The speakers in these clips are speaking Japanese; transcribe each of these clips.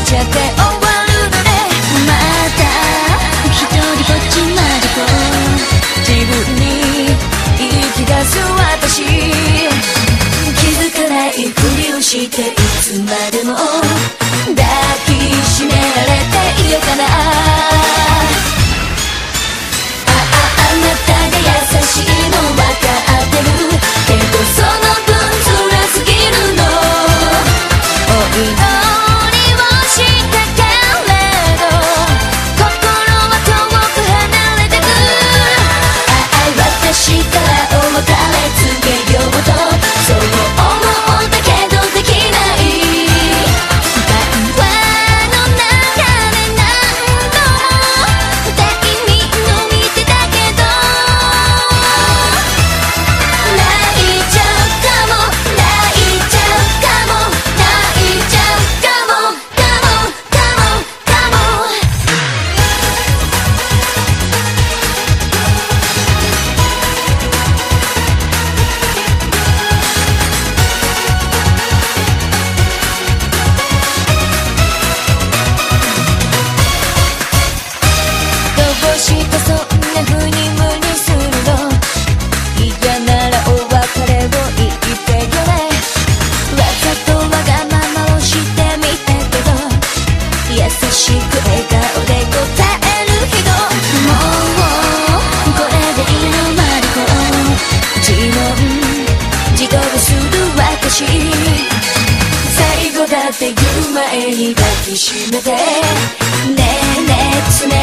れちゃって終わるのねまた一人ぼっちまでこう自分に言い聞かす私気づかないふりをしていつまでも抱きしめられていようかな最後だって言う前に抱きしめて。ねえねえ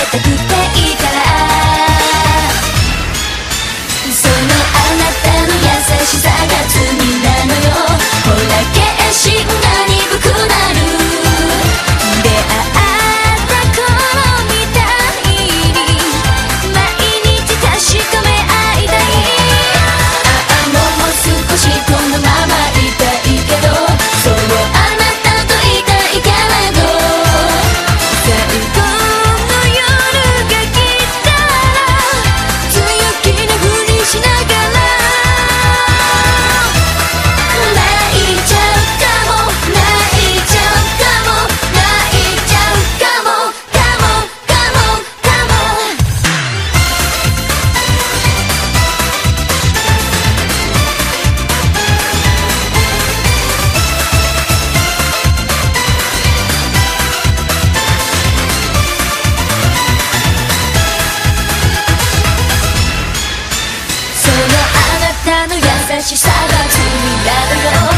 다시 싸가지라고요